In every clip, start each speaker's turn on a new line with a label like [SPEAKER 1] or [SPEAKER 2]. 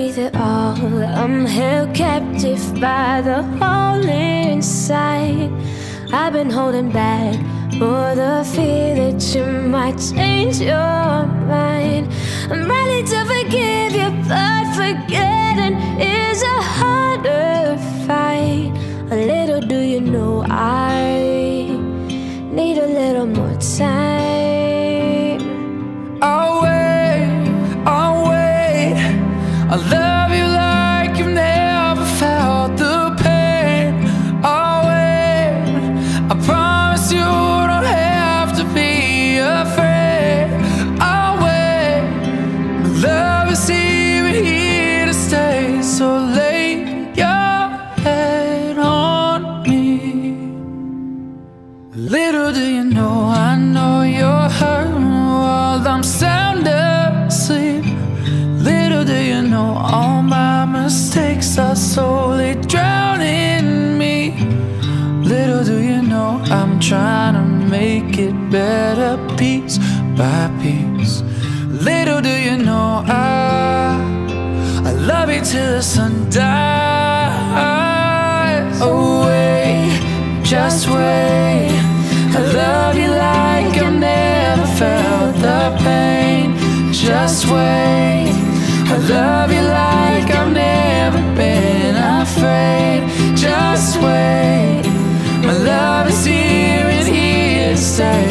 [SPEAKER 1] Underneath it all, I'm held captive by the hole inside. I've been holding back for the fear that you might change your mind. I'm ready to forgive you, but forgetting is a harder fight. A little do you know I need a little more time.
[SPEAKER 2] I love slowly drowning me. Little do you know, I'm trying to make it better piece by piece. Little do you know, I, I love you till the sun dies. Oh, wait, just wait. I love you like I've never felt the pain. Just wait. I love you here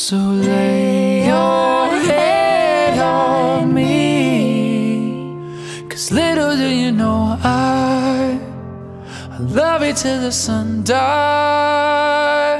[SPEAKER 2] So lay your head on me. Cause little do you know I, I love you till the sun dies.